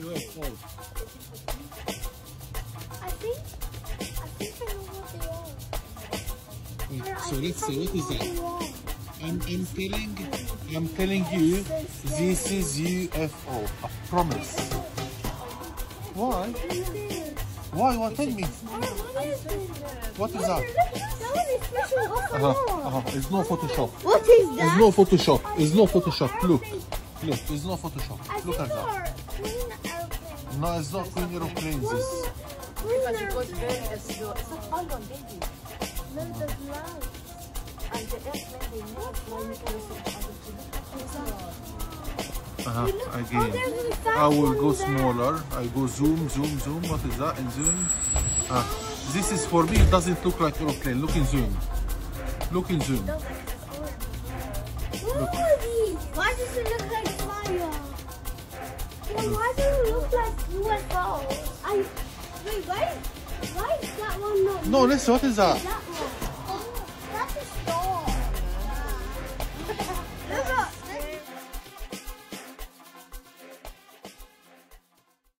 UFO. I think, I think I know what they are. Wait, so let's see, what is that? I'm, I'm telling, I'm telling you, this is UFO. I promise. Why? Why? What? Tell me. What is this? What is that? That one is special Uh-huh, uh-huh. It's no Photoshop. What is that? It's no Photoshop. It's no Photoshop. Look. Look, it's no Photoshop. Look at that. No, it's not. It's, Green Because it was very slow. It's a baby. The. And the airplane, they uh-huh, Oh, again. I will go smaller. I go zoom, zoom, zoom. What is that? In zoom. Ah, this is for me. It doesn't look like aeroplane. Look in zoom. Look in zoom. Look? Well, why does it look like UFO? I wait, why? Why is that one not? No, listen. What is that? Is that